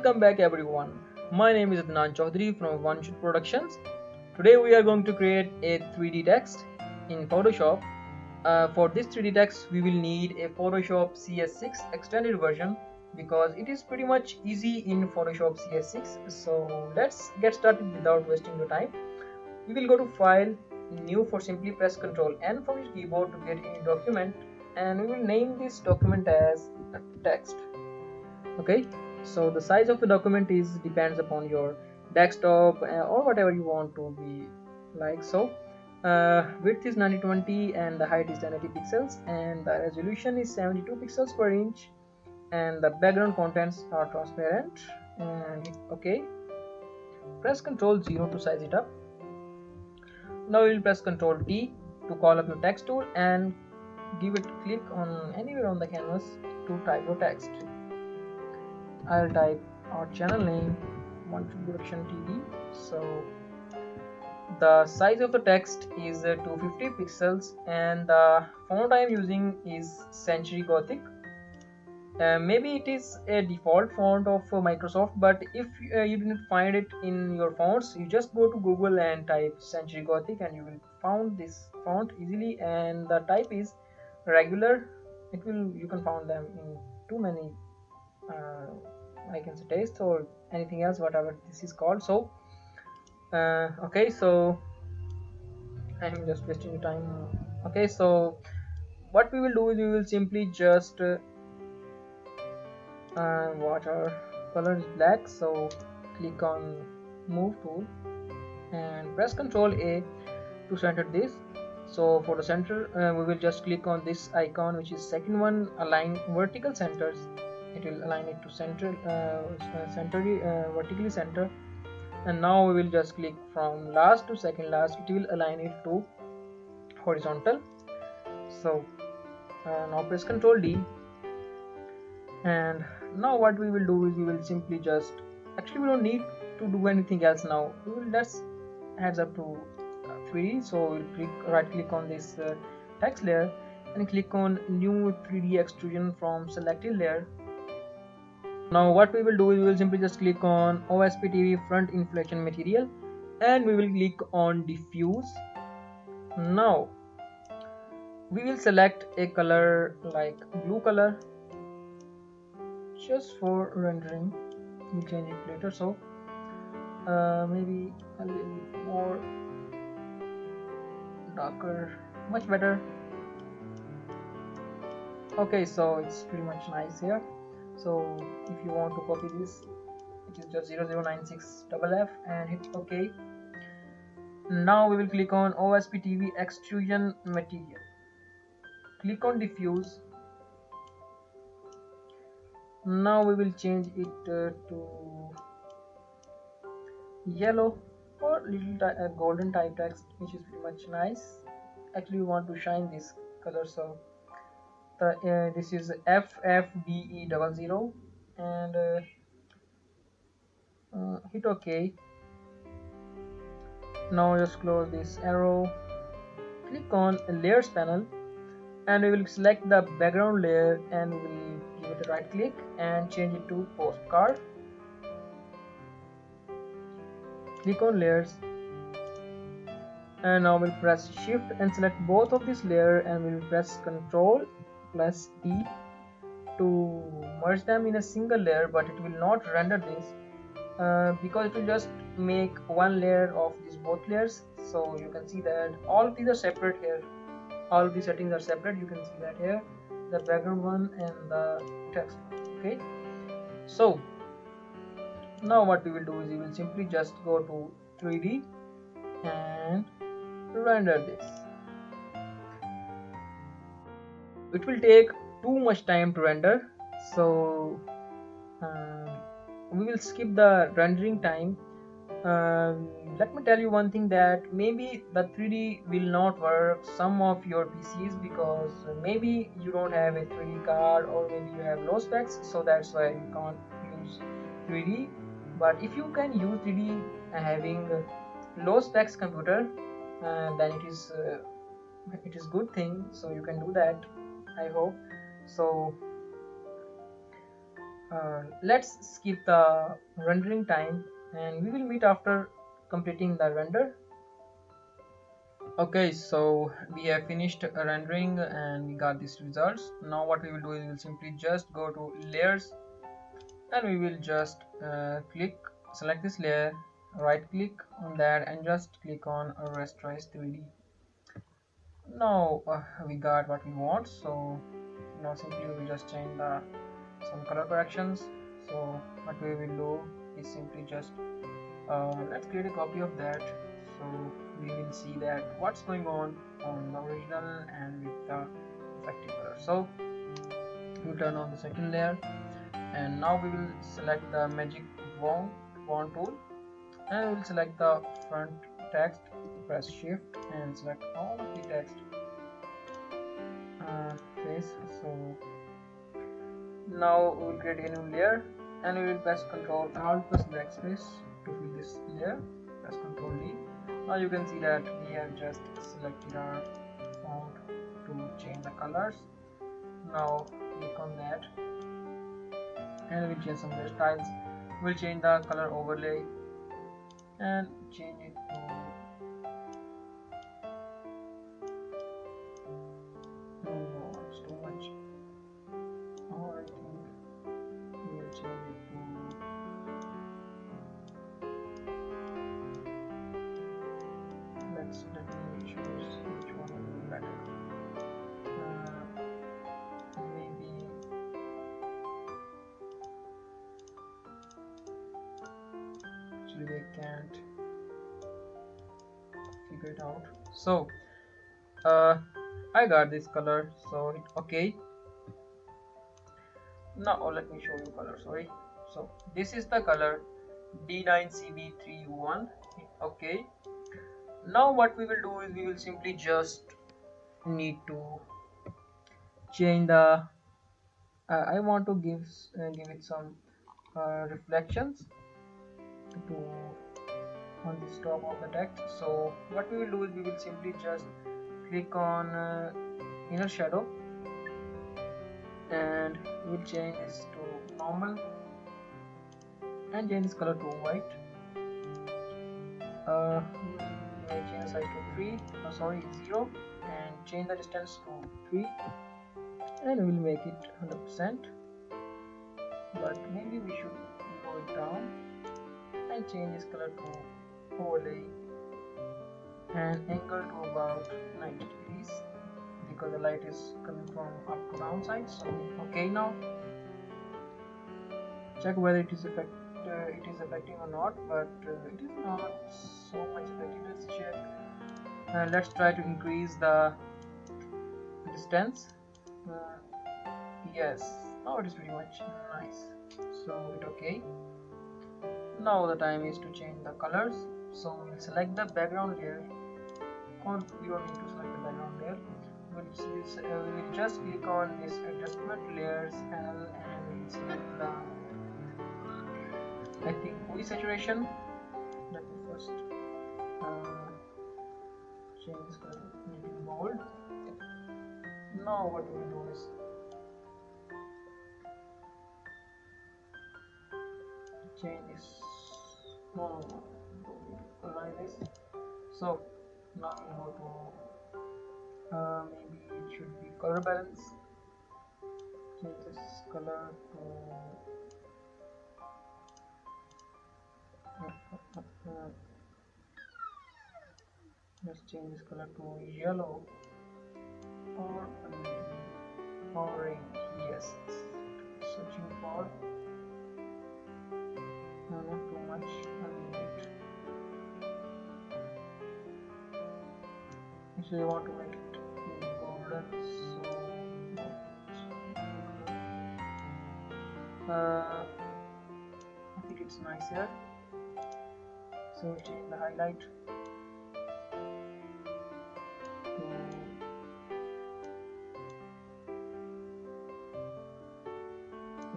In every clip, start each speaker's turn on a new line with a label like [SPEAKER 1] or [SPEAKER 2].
[SPEAKER 1] Welcome back everyone. My name is Adnan Chaudhary from One Shoot Productions. Today we are going to create a 3D text in Photoshop. Uh, for this 3D text we will need a Photoshop CS6 extended version because it is pretty much easy in Photoshop CS6. So let's get started without wasting your time. We will go to File, New for simply press Ctrl N from your keyboard to get any document and we will name this document as text okay so the size of the document is depends upon your desktop uh, or whatever you want to be like. So uh, width is 9020 and the height is 1080 pixels and the resolution is 72 pixels per inch and the background contents are transparent. And okay press ctrl 0 to size it up. Now we will press ctrl t to call up your text tool and give it click on anywhere on the canvas to type your text I'll type our channel name One Production TV so the size of the text is uh, 250 pixels and the font I am using is Century Gothic. Uh, maybe it is a default font of uh, Microsoft but if uh, you didn't find it in your fonts you just go to Google and type Century Gothic and you will found this font easily. And the type is regular. It will you can find them in too many uh, I can say taste or anything else whatever this is called. So uh, okay so I'm just wasting time. Okay so what we will do is we will simply just uh, uh, water color is black. So click on move tool and press ctrl a to center this. So for the center uh, we will just click on this icon which is second one align vertical centers it will align it to center uh, center uh, vertically center. And now we will just click from last to second last. It will align it to horizontal. So uh, now press ctrl d. And now what we will do is we will simply just actually we don't need to do anything else now. We will just heads up to 3d so we'll click right click on this uh, text layer and click on new 3d extrusion from selected layer now what we will do is we will simply just click on OSPTV front inflation material and we will click on diffuse. Now we will select a color like blue color just for rendering. We'll change it later so uh, maybe a little more darker much better. Okay so it's pretty much nice here so if you want to copy this it is just 0096 double F and hit OK. Now we will click on OSP TV extrusion material. Click on diffuse. Now we will change it uh, to yellow or little uh, golden type text which is pretty much nice. Actually we want to shine this color so the, uh, this is FFBE00 and uh, uh, hit OK. Now just close this arrow. Click on layers panel and we will select the background layer and we will give it a right click and change it to postcard. Click on layers. And now we'll press shift and select both of this layer and we'll press ctrl plus e to merge them in a single layer but it will not render this uh, because it will just make one layer of these both layers. So you can see that all these are separate here. All these settings are separate. You can see that here the background one and the text okay? So now what we will do is we will simply just go to 3d and render this it will take too much time to render. So uh, we will skip the rendering time. Uh, let me tell you one thing that maybe the 3d will not work some of your pcs because maybe you don't have a 3d card or maybe you have low specs so that's why you can't use 3d but if you can use 3d having low specs computer uh, then it is uh, it is good thing so you can do that i hope. So uh, let's skip the rendering time and we will meet after completing the render. Okay so we have finished rendering and we got these results. Now what we will do is we will simply just go to layers and we will just uh, click select this layer right click on that and just click on rasterize 3d now uh, we got what we want so now simply we will just change the some color corrections. So what we will do is simply just uh, let's create a copy of that. So we will see that what's going on on the original and with the effective color. So we turn on the second layer and now we will select the magic wand, wand tool. And we will select the front text press shift and select all of the text. Uh, face so. Now we will create a new layer and we will press ctrl alt plus backspace to fill this layer. Press ctrl d. Now you can see that we have just selected our font to change the colors. Now click on that. And we'll change some of the styles. We'll change the color overlay and change it they can't figure it out. So uh, I got this color so it, okay. Now oh, let me show you color sorry. So this is the color D9CB31 okay. Now what we will do is we will simply just need to change the uh, I want to give uh, give it some uh, reflections to on the top of the text so what we will do is we will simply just click on uh, inner shadow and we'll change this to normal and change this color to white. Uh, change the size to 3 oh, sorry 0 and change the distance to 3 and we'll make it 100% but maybe we should go down and change this color to overlay and angle to about 90 degrees. Because the light is coming from up to down side so okay now check whether it is effect uh, it is affecting or not but uh, it is not so much affecting. Let's check. Uh, let's try to increase the distance. Uh, yes. Now it is pretty much nice. So it okay now the time is to change the colors. So we'll select the background layer. Or you don't need to select the background layer. We'll, uh, we just click on this adjustment layers L and select the I think hue saturation. Let me first uh, change this color to bold. Now what we do is change this no align this so now we go to uh, maybe it should be color balance change this color to let's change this color to yellow or orange yes searching for no not too much actually I want to make it golden so uh, I think it's nice here. So change the highlight.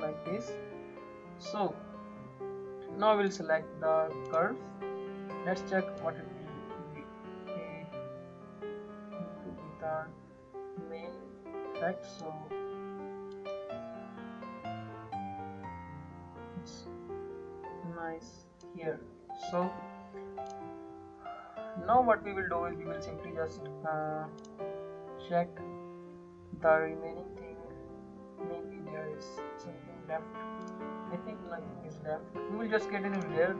[SPEAKER 1] Like this. So now we'll select the curve. Let's check what it so. Nice here. So now what we will do is we will simply just uh, check the remaining thing. Maybe there is something left. I think nothing is left. We will just get new layer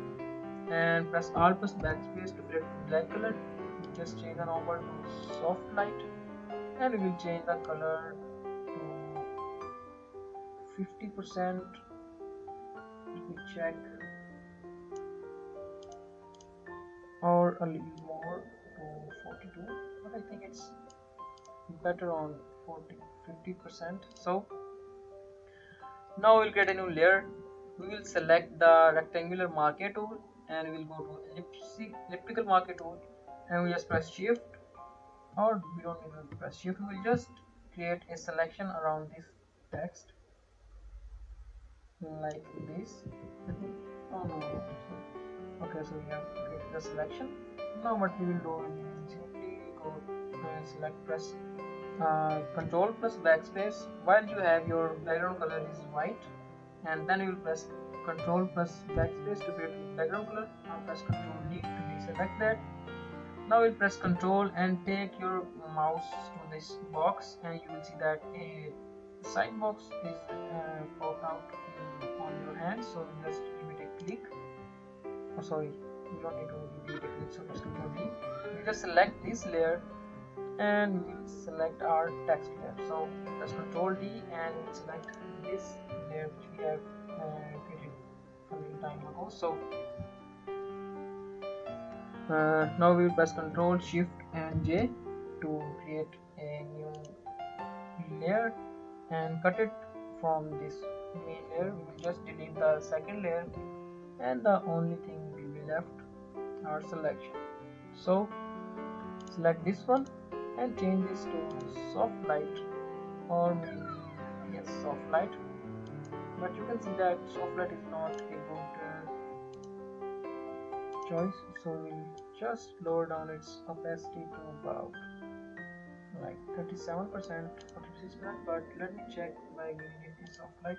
[SPEAKER 1] and press alt plus backspace to get black color. Just change the number to soft light and we will change the color to 50 percent let me check or a little more to 42 but I think it's better on 40 50 percent. So now we'll get a new layer. We will select the rectangular marquee tool and we'll go to elliptical marquee tool and we just press shift or we don't need to press shift. We will just create a selection around this text. Like this. Oh no. Okay so we have created the selection. Now what we will do is simply go and select press uh, control plus backspace. While you have your background color is white and then you will press control plus backspace to create background color. Now press control D to deselect that now we'll press control and take your mouse to this box and you will see that a side box is uh, popped out on your hand. So just give it a click. Oh sorry. We don't need to give it a click. So press control D we just select this layer and we will select our text layer. So press control D and select this layer which we have uh, created a little time ago. So uh, now we will press control shift and J to create a new layer and cut it from this main layer. We will just delete the second layer and the only thing will be left our selection. So select this one and change this to soft light or yes soft light. But you can see that soft light is not a good uh, choice so we'll just lower down its opacity to about like 37 percent 46 percent but let me check by giving it soft light.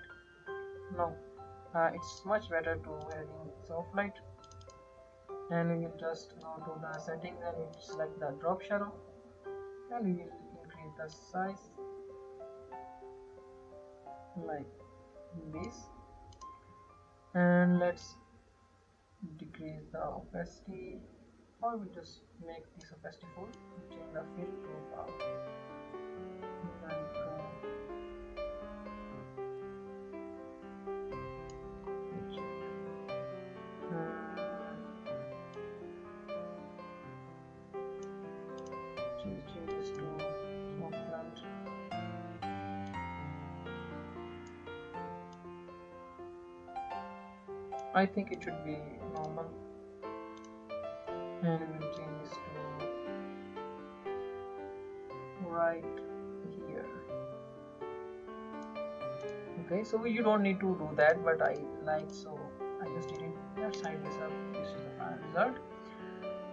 [SPEAKER 1] No uh, it's much better to adding soft light. And we will just go to the settings and we will select the drop shadow. And we will increase the size like this. And let's decrease the opacity or we just make this opacity full uh, hmm. change the fill to about like I think it should be normal and we will change this to right here. Okay so you don't need to do that but I like so I just did it that side this up. This is the final result.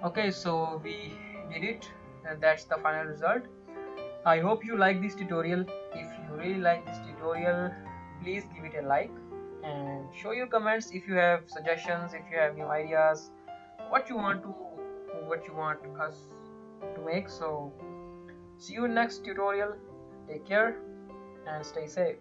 [SPEAKER 1] Okay so we did it and that's the final result. I hope you like this tutorial. If you really like this tutorial please give it a like and show your comments if you have suggestions if you have new ideas what you want to what you want us to make. So see you next tutorial. Take care and stay safe